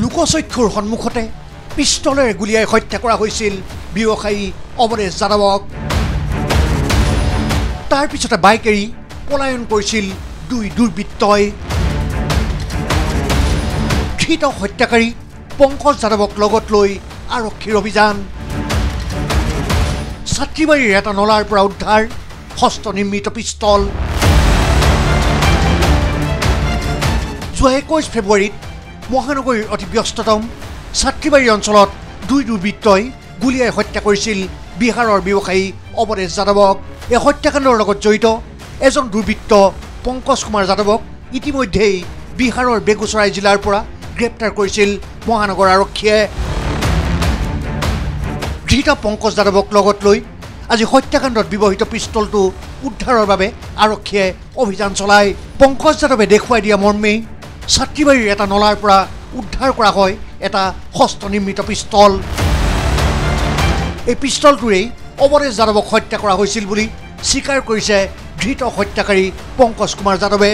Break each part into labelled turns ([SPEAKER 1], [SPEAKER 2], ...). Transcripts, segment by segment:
[SPEAKER 1] লোকচক্ষুৰ সন্মুখতে পিষ্টলেৰে গুলীয়াই হত্যা কৰা হৈছিল ব্যৱসায়ী অৱধেশ যাদৱক। তাৰ পিছতে বাইক এৰি পলায়ন কৰিছিল দুই দুৰ্বৃত্তই। ধৃত হত্যাকাৰী পংকজ যাদৱক লগত লৈ আৰক্ষীৰ অভিযান। ছাত্ৰীবাৰীৰ এটা নলাৰ পৰা উদ্ধাৰ হস্ত নিৰ্মিত পিষ্টল। যোৱা একৈছ ফেব্ৰুৱাৰীত মহানগৰীৰ অতি ব্যস্ততম ছাত্ৰীবাৰী অঞ্চলত দুই দুৰ্বৃত্তই গুলীয়াই হত্যা কৰিছিল বিহাৰৰ ব্যৱসায়ী অৱধেশ যাদৱক। এই হত্যাকাণ্ডৰ লগত জড়িত এজন দুৰ্বৃত্ত পংকজ কুমাৰ যাদৱক ইতিমধ্যেই বিহাৰৰ বেগুচৰাই জিলাৰ পৰা গ্ৰেপ্তাৰ কৰিছিল মহানগৰ আৰক্ষীয়ে। ধৃত পংকজ যাদৱক লগত লৈ আজি হত্যাকাণ্ডত ব্যৱহৃত পিষ্টলটো উদ্ধাৰৰ বাবে আৰক্ষীয়ে অভিযান চলায়। পংকজ যাদৱে দেখুৱাই দিয়া মৰ্মেই ছাত্ৰীবাৰীৰ এটা নলাৰ পৰা উদ্ধাৰ কৰা হয় এটা হস্ত নিৰ্মিত পিষ্টল। এই পিষ্টলটোৰেই অৱধেশ যাদৱক হত্যা কৰা হৈছিল বুলি স্বীকাৰ কৰিছে ধৃত হত্যাকাৰী পংকজ কুমাৰ যাদৱে।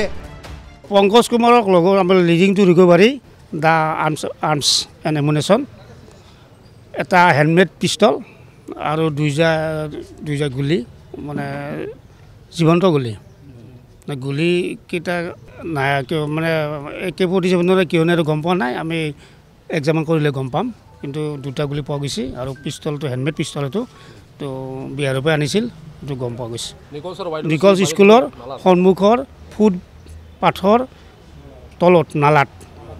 [SPEAKER 2] পংকজ কুমাৰক লগত আমাৰ লিডিংটো recovery the arms arms and ammunition এটা হেণ্ডমেড পিষ্টল আৰু দুইজা দুইজা গুলি মানে জীৱন্ত গুলি। গুলিকেইটা নাই কিয় মানে একেবোৰ দিছে মানে কিয় নাই গম পোৱা নাই। আমি এক্সামান কৰিলে গম পাম কিন্তু দুটা গুলি পোৱা গৈছে আৰু পিষ্টলটো হেণ্ডমেড পিষ্টল তো বিহাৰৰ পৰা আনিছিল এইটো গম পোৱা গৈছে। নিকলছ স্কুলৰ সন্মুখৰ ফুট পাথৰ তলত নালাত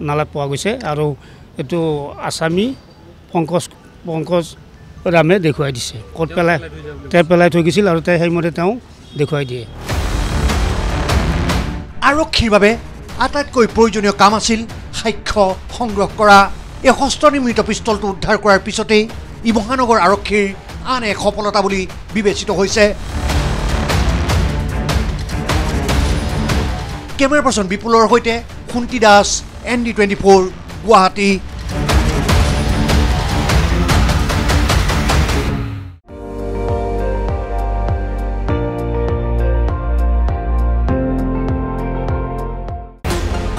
[SPEAKER 2] নালাত পোৱা গৈছে আৰু এইটো আছামী পংকজ পংকজ ৰামে দেখুৱাই দিছে। ক'ত পেলাই তেওঁ পেলাই থৈ গৈছিল আৰু তেওঁ সেইমতে তেওঁ দেখুৱাই দিয়ে।
[SPEAKER 1] আৰক্ষীৰ বাবে আটাইতকৈ প্ৰয়োজনীয় কাম আছিল সাক্ষ্য সংগ্ৰহ কৰা। এই হস্ত নিৰ্মিত পিষ্টলটো উদ্ধাৰ কৰাৰ পিছতেই ই মহানগৰ আৰক্ষীৰ আন এক সফলতা বুলি বিবেচিত হৈছে। কেমেৰা পাৰ্চন বিপুলৰ সৈতে Sunti Das N D twenty four Guwahati.